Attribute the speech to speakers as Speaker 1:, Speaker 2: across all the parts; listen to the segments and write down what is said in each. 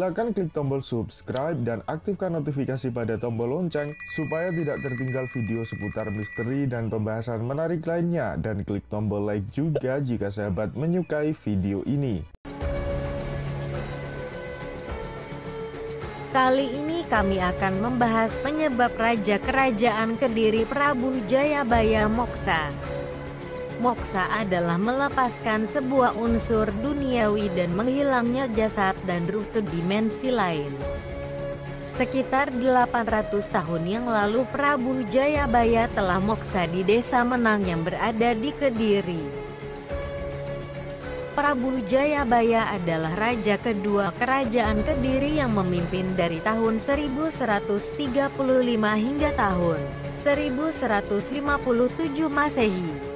Speaker 1: Silakan klik tombol subscribe dan aktifkan notifikasi pada tombol lonceng supaya tidak tertinggal video seputar misteri dan pembahasan menarik lainnya dan klik tombol like juga jika sahabat menyukai video ini.
Speaker 2: Kali ini kami akan membahas penyebab Raja Kerajaan Kediri Prabu Jayabaya Moksa. Moksa adalah melepaskan sebuah unsur duniawi dan menghilangnya jasad dan ruh ke dimensi lain. Sekitar 800 tahun yang lalu Prabu Jayabaya telah moksa di desa Menang yang berada di Kediri. Prabu Jayabaya adalah raja kedua kerajaan Kediri yang memimpin dari tahun 1135 hingga tahun 1157 Masehi.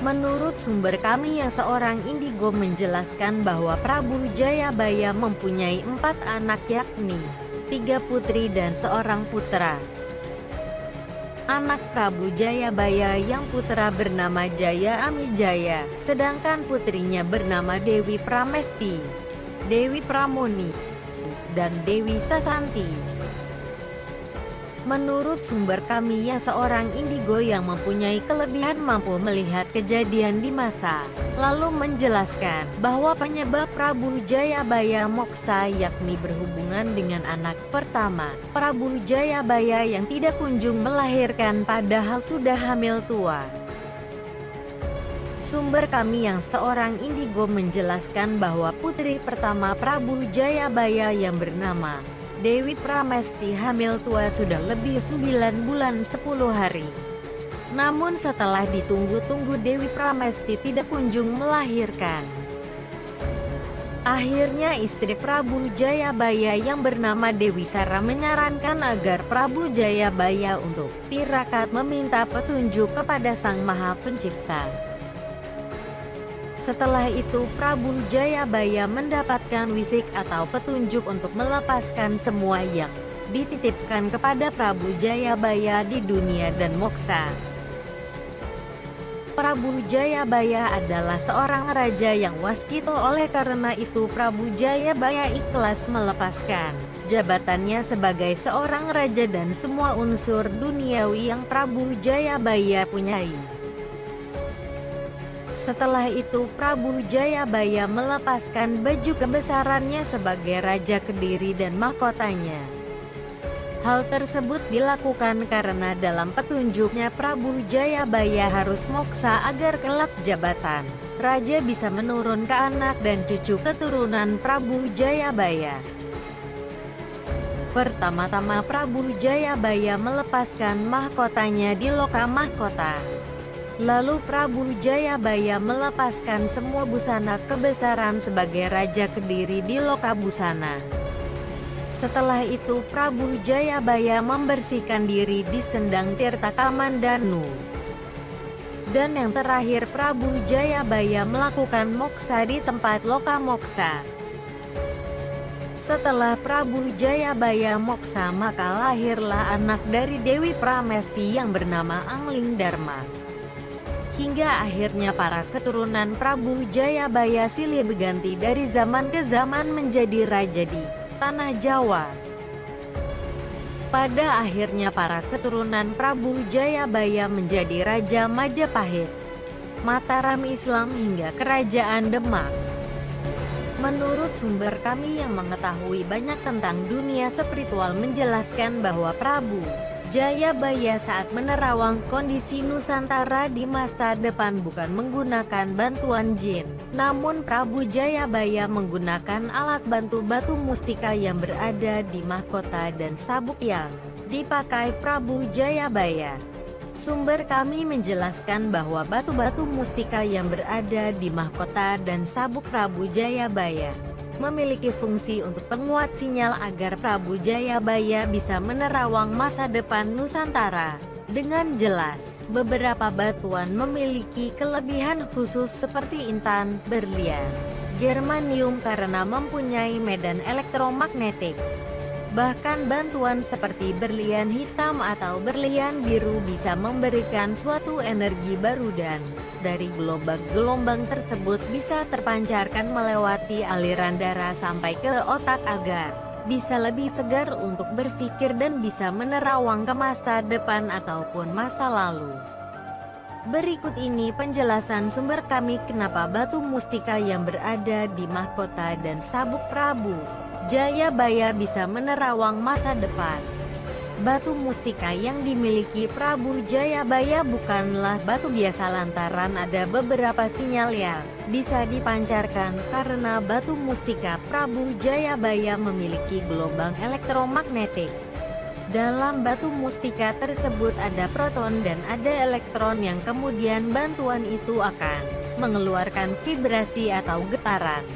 Speaker 2: Menurut sumber kami yang seorang indigo menjelaskan bahwa Prabu Jayabaya mempunyai empat anak yakni tiga putri dan seorang putra anak Prabu Jayabaya yang putra bernama Jaya Amijaya, sedangkan putrinya bernama Dewi Pramesti, Dewi Pramoni, dan Dewi Sasanti. Menurut sumber kami yang seorang indigo yang mempunyai kelebihan mampu melihat kejadian di masa lalu menjelaskan bahwa penyebab Prabu Jayabaya moksa yakni berhubungan dengan anak pertama Prabu Jayabaya yang tidak kunjung melahirkan padahal sudah hamil tua. Sumber kami yang seorang indigo menjelaskan bahwa putri pertama Prabu Jayabaya yang bernama Dewi Pramesti hamil tua sudah lebih 9 bulan 10 hari. Namun setelah ditunggu-tunggu Dewi Pramesti tidak kunjung melahirkan. Akhirnya istri Prabu Jayabaya yang bernama Dewi Sara menyarankan agar Prabu Jayabaya untuk tirakat meminta petunjuk kepada Sang Maha Pencipta. Setelah itu Prabu Jayabaya mendapatkan wisik atau petunjuk untuk melepaskan semua yang dititipkan kepada Prabu Jayabaya di dunia dan moksa. Prabu Jayabaya adalah seorang raja yang waskito oleh karena itu Prabu Jayabaya ikhlas melepaskan jabatannya sebagai seorang raja dan semua unsur duniawi yang Prabu Jayabaya punyai. Setelah itu Prabu Jayabaya melepaskan baju kebesarannya sebagai Raja Kediri dan mahkotanya. Hal tersebut dilakukan karena dalam petunjuknya Prabu Jayabaya harus moksa agar kelak jabatan. Raja bisa menurun ke anak dan cucu keturunan Prabu Jayabaya. Pertama-tama Prabu Jayabaya melepaskan mahkotanya di loka mahkota. Lalu Prabu Jayabaya melepaskan semua busana kebesaran sebagai Raja Kediri di Loka Busana. Setelah itu Prabu Jayabaya membersihkan diri di Sendang Tirta Kamandanu. Dan yang terakhir Prabu Jayabaya melakukan moksa di tempat Loka Moksa. Setelah Prabu Jayabaya moksa maka lahirlah anak dari Dewi Pramesti yang bernama Angling Dharma hingga akhirnya para keturunan Prabu Jayabaya silih berganti dari zaman ke zaman menjadi raja di tanah Jawa. Pada akhirnya para keturunan Prabu Jayabaya menjadi Raja Majapahit, Mataram Islam hingga Kerajaan Demak. Menurut sumber kami yang mengetahui banyak tentang dunia spiritual menjelaskan bahwa Prabu Jayabaya saat menerawang kondisi Nusantara di masa depan bukan menggunakan bantuan jin, namun Prabu Jayabaya menggunakan alat bantu batu mustika yang berada di mahkota dan sabuk yang dipakai Prabu Jayabaya. Sumber kami menjelaskan bahwa batu-batu mustika yang berada di mahkota dan sabuk Prabu Jayabaya memiliki fungsi untuk penguat sinyal agar Prabu Jayabaya bisa menerawang masa depan Nusantara. Dengan jelas, beberapa batuan memiliki kelebihan khusus seperti intan, berlian, germanium karena mempunyai medan elektromagnetik. Bahkan bantuan seperti berlian hitam atau berlian biru bisa memberikan suatu energi baru dan dari gelombang-gelombang tersebut bisa terpancarkan melewati aliran darah sampai ke otak agar bisa lebih segar untuk berpikir dan bisa menerawang ke masa depan ataupun masa lalu. Berikut ini penjelasan sumber kami kenapa batu mustika yang berada di mahkota dan sabuk Prabu Jayabaya bisa menerawang masa depan. Batu mustika yang dimiliki Prabu Jayabaya bukanlah batu biasa lantaran ada beberapa sinyal yang bisa dipancarkan karena batu mustika Prabu Jayabaya memiliki gelombang elektromagnetik. Dalam batu mustika tersebut ada proton dan ada elektron yang kemudian bantuan itu akan mengeluarkan vibrasi atau getaran.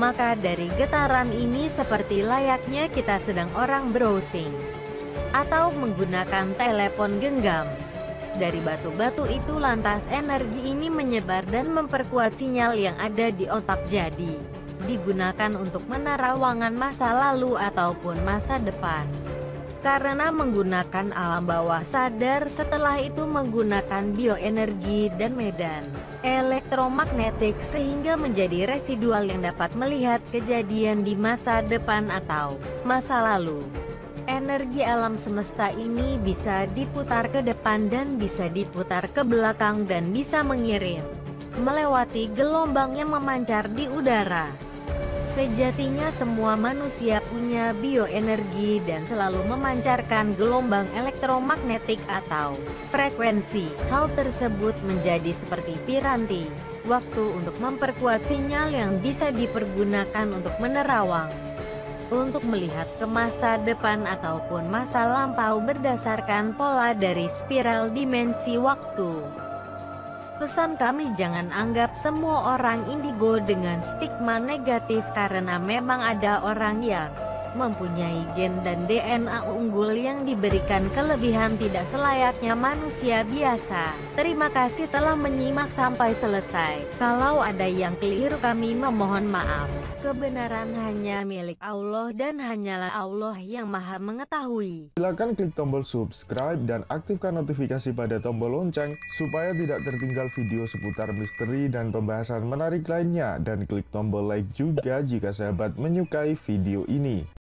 Speaker 2: Maka dari getaran ini seperti layaknya kita sedang orang browsing. Atau menggunakan telepon genggam. Dari batu-batu itu lantas energi ini menyebar dan memperkuat sinyal yang ada di otak jadi. Digunakan untuk menerawangan masa lalu ataupun masa depan karena menggunakan alam bawah sadar setelah itu menggunakan bioenergi dan medan elektromagnetik sehingga menjadi residual yang dapat melihat kejadian di masa depan atau masa lalu. Energi alam semesta ini bisa diputar ke depan dan bisa diputar ke belakang dan bisa mengirim melewati gelombang yang memancar di udara. Sejatinya semua manusia punya bioenergi dan selalu memancarkan gelombang elektromagnetik atau frekuensi. Hal tersebut menjadi seperti piranti, waktu untuk memperkuat sinyal yang bisa dipergunakan untuk menerawang untuk melihat ke masa depan ataupun masa lampau berdasarkan pola dari spiral dimensi waktu. Pesan kami jangan anggap semua orang indigo dengan stigma negatif karena memang ada orang yang mempunyai gen dan DNA unggul yang diberikan kelebihan tidak selayaknya manusia biasa. Terima kasih telah menyimak sampai selesai. Kalau ada yang keliru kami memohon maaf. Kebenaran hanya milik Allah dan hanyalah Allah yang maha mengetahui.
Speaker 1: Silakan klik tombol subscribe dan aktifkan notifikasi pada tombol lonceng supaya tidak tertinggal video seputar misteri dan pembahasan menarik lainnya dan klik tombol like juga jika sahabat menyukai video ini.